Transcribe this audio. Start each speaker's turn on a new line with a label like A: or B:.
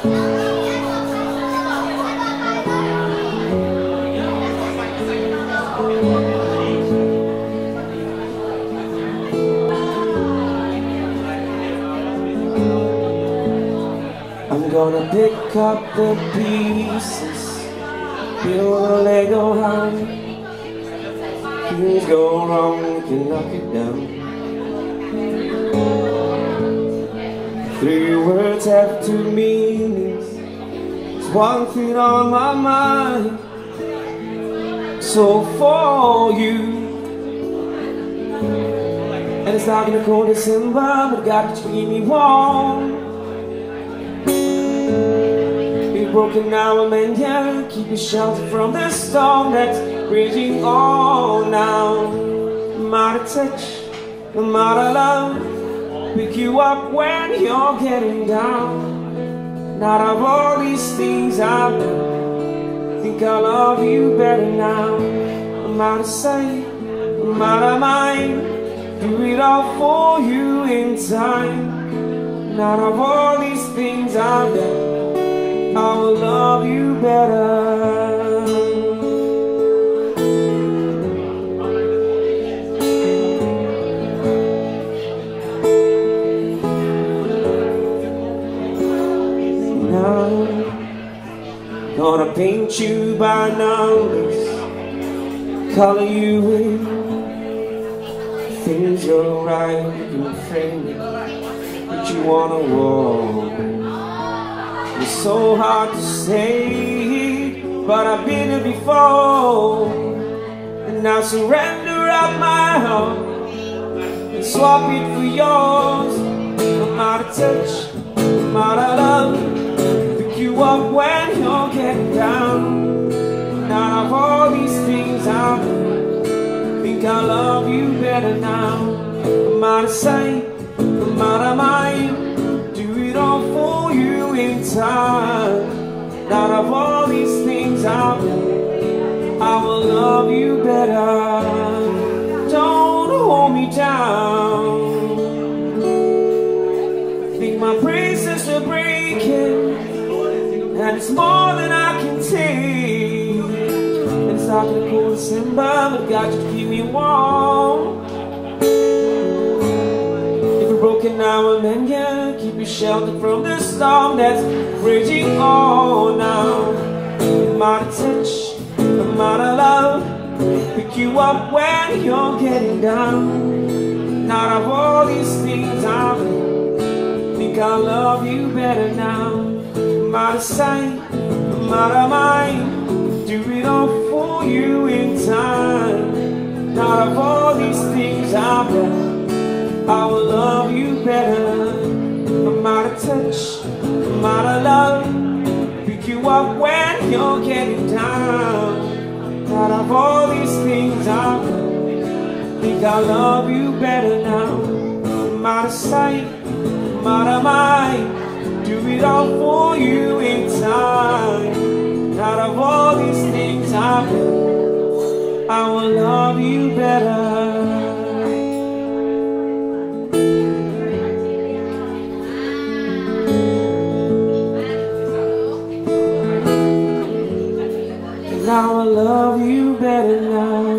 A: I'm gonna pick up the pieces, build a Lego house. Things go wrong, we can knock it down. Three words have two meanings. It's one thing on my mind. So for you. And it's not gonna cold December, but God, you keep me warm. Be broken now and then, yeah. Keep you sheltered from the storm that's raging on now. Might touch, might love, pick you up when you're getting down. Not of all these things I've done, think I love you better now. I'm out of sight, I'm out of mind. Do it all for you in time. Not of all these things I've done, I will love you better. Now, gonna paint you by numbers, color you in. Things go right, you can frame but you want a wall. It's so hard to say, but I've been here before, and I surrender up my heart and swap it for yours. I'm out of touch, I'm out of up when you're getting down. None of all these things I've done think I love you better now. I'm out of sight, I'm out of mind. Do it all for you in time. Not of all these things I've done, I will love you better. Don't hold me down. Think my braces are breaking, and it's more than I can take. And it's not gonna cool December, but God just keep me warm. If you're broken now and then, yeah, keep you sheltered from the storm that's raging on now. I'm out of touch, I'm out of love. Pick you up when you're getting down. Not of all these things I've think I love you better now. I'm out of sight, I'm out of mind. Do it all for you in time. Not of all these things I've done, I will love you better. I'm out of touch, I'm out of love. Pick you up when you're getting down. Out of all these things I've done, think I love you better now. I'm out of sight, I'm out of mind it all for you in time. Out of all these things I've done, I will love you better. now I love you better now.